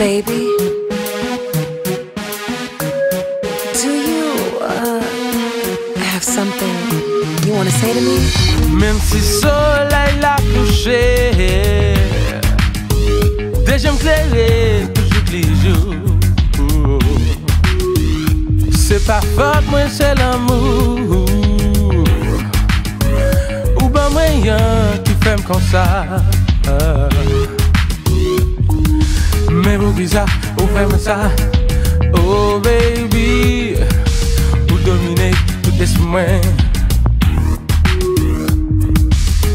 baby. Do you uh, have something you want to say to me? Même si soleil l'a couché, déjà me toujours que les jours. C'est pas faute, moi c'est l'amour. Ou ben moyen qui fait comme ça. Ou Oh baby. Ou dominer tout l'esprit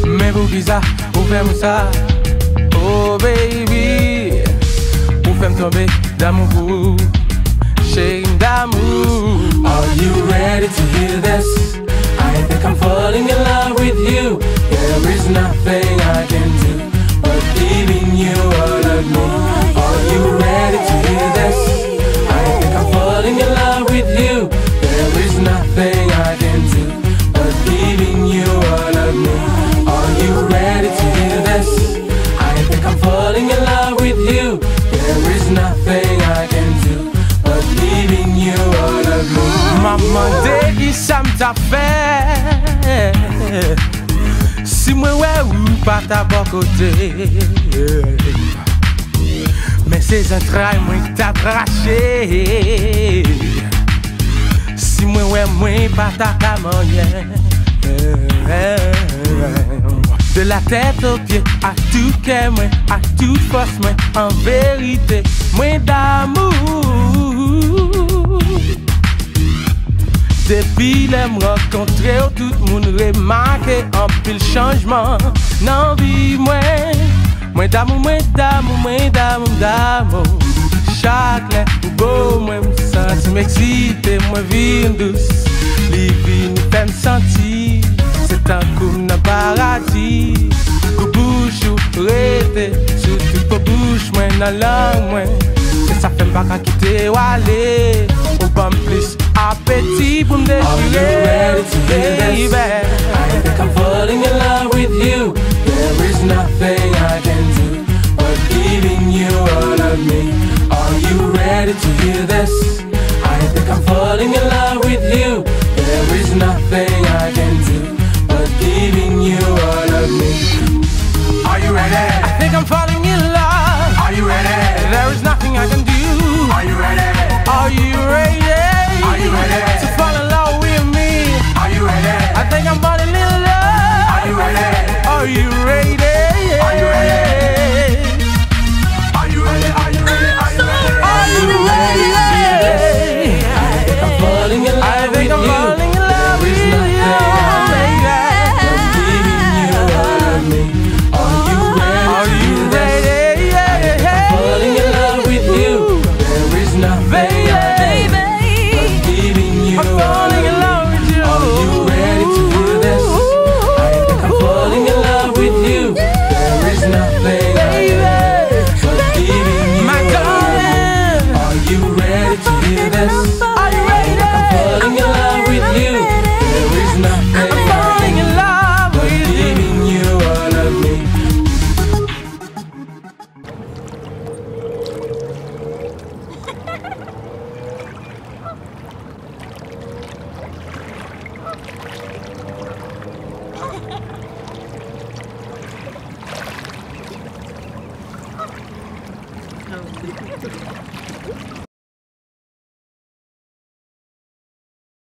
Mais vous bizarre, ou fait ça Oh baby. Ou fait tomber d'amour Shame d'amour Are you ready to hear this? I think I'm falling in love with you. There is nothing ap fè. Si mwen wè ou pa ta bon kote. Men se zantray mwen ta trache. Si mwen wè mwen pa ta ta manyen De la tèt au pye, a tout kè mwen, a tout fos mwen An verite, mwen d'amou Depi lè m rekontre ou tout moun remake An pil chanjman nan vi mwen. Mwen damou, mwen damou, mwen damou, mwen damou. Chak lè ou bo mwen m senti m eksite Mwen vin dous, li vin fèm senti Se tan koum nan paradis. Kou bouch ou rete Sou tout pou bouch mwen nan lang mwen. Se sa fèm baka kite wale Ou ban plis appétit pour me Are you ready to hear this? I think I'm falling in love with you. There is nothing I can do but giving you all of me. Are you ready to hear this? veia